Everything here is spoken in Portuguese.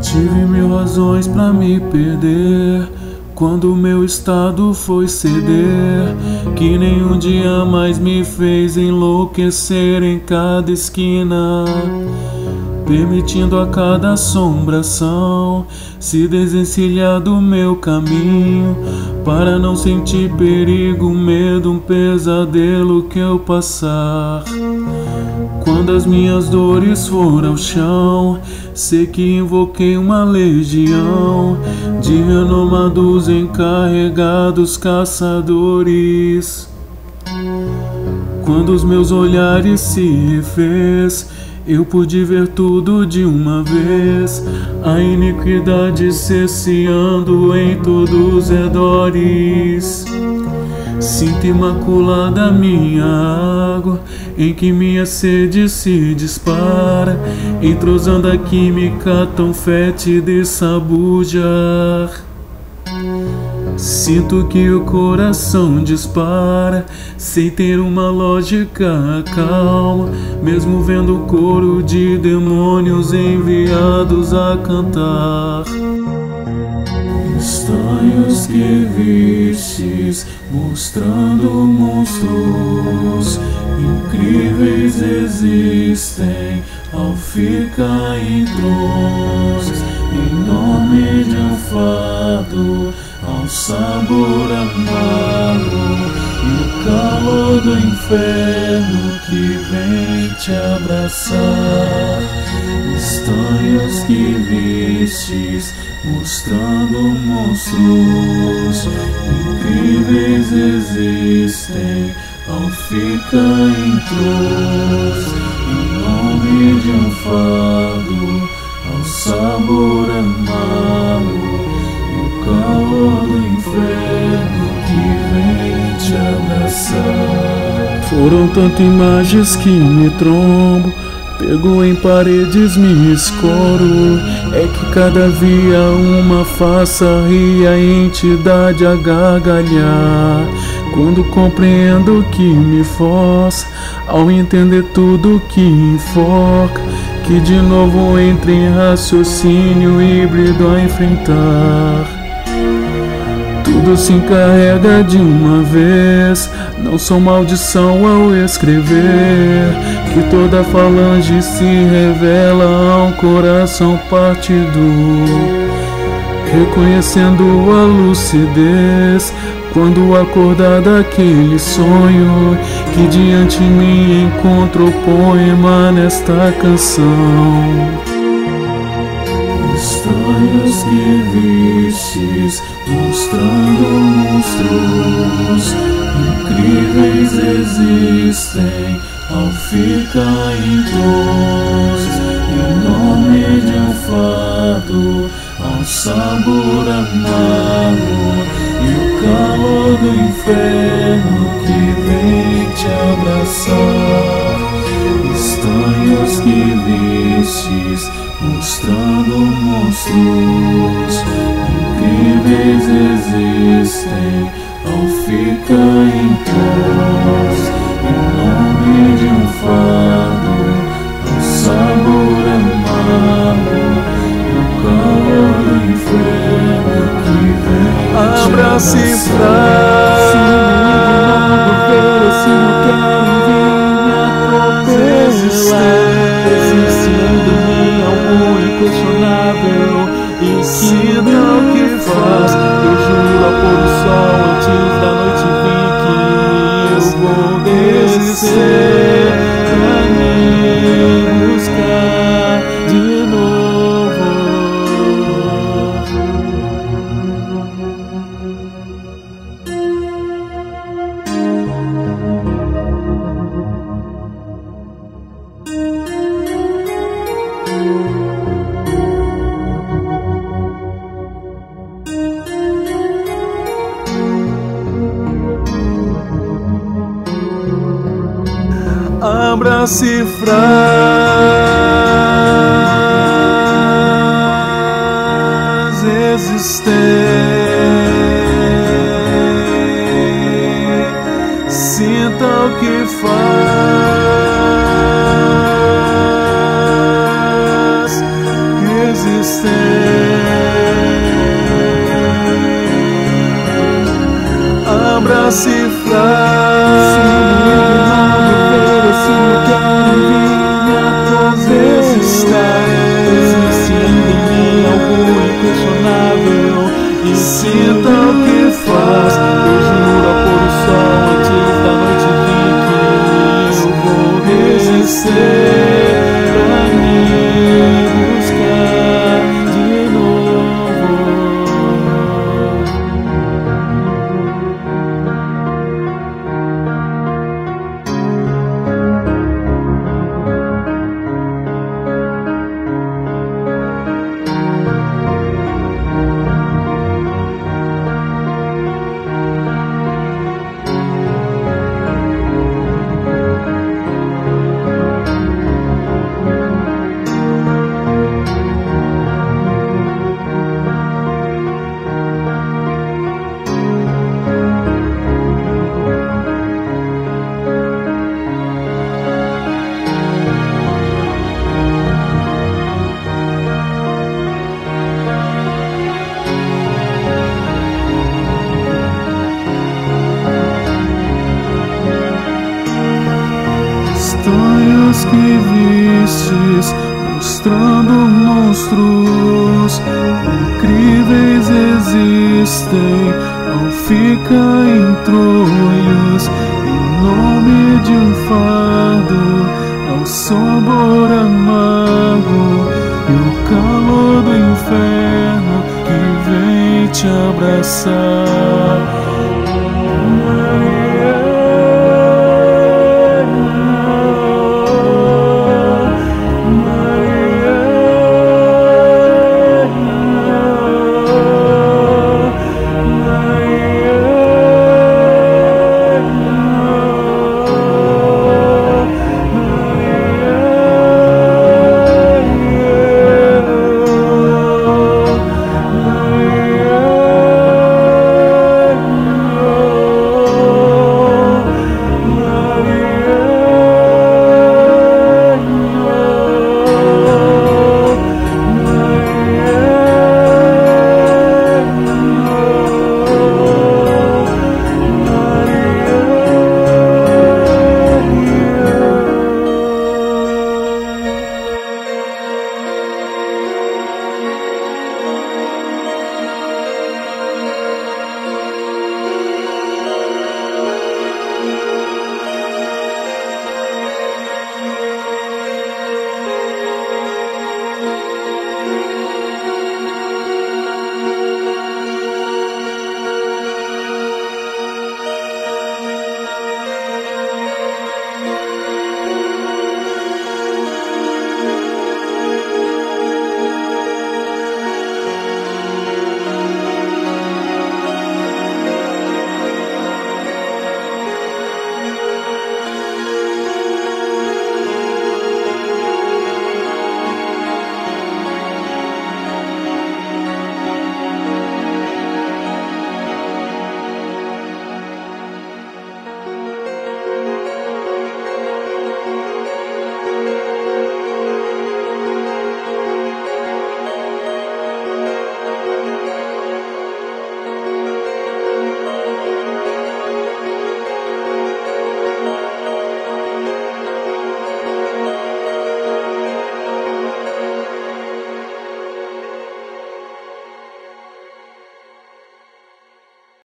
Tive mil razões para me perder. Quando meu estado foi ceder, que nenhum dia mais me fez enlouquecer em cada esquina permitindo a cada assombração se desencilhar do meu caminho, para não sentir perigo, medo, um pesadelo que eu passar. Quando as minhas dores foram ao chão, sei que invoquei uma legião de renomados encarregados caçadores. Quando os meus olhares se refez, eu pude ver tudo de uma vez, a iniquidade cesseando em todos os redores. Sinto imaculada minha água, em que minha sede se dispara, entrosando a química tão fétida e sabujar. Sinto que o coração dispara, sem ter uma lógica calma, mesmo vendo o coro de demônios enviados a cantar. Estranhos que vistes, mostrando monstros incríveis existem ao ficar em tronos, em nome de um fado, ao sabor amargo e o calor do inferno que vem te abraçar. Estranhos que vistes, mostrando monstros incríveis existem ao ficar em cruz, em nome de um fado, Foram tantas imagens que me trombo Pego em paredes, me escoro. É que cada via uma faça rir a entidade a gargalhar. Quando compreendo que me força, ao entender tudo que enfoca, que de novo entre em raciocínio híbrido a enfrentar. Tudo se encarrega de uma vez, não sou maldição ao escrever. Que toda falange se revela a um coração partido. Reconhecendo a lucidez, quando acordar daquele sonho, que diante de mim encontro o poema nesta canção sonhos que vistes, mostrando monstros incríveis existem ao ficar em cruz, em nome de um fado, ao sabor amargo e o calor do inferno que vem te abraçar. Que vistes, mostrando monstros. Incríveis existem ao ficar em em nome de um fado, um sabor amargo o calor do inferno que vem Abra-se e sinta o que faz. Eu juro a pôr do sol antes da noite vir que eu vou descer Abra cifras existem. Sonhos que vistes, mostrando monstros incríveis existem ao ficar em tronhos, em nome de um fardo, ao sabor amargo e o calor do inferno que vem te abraçar.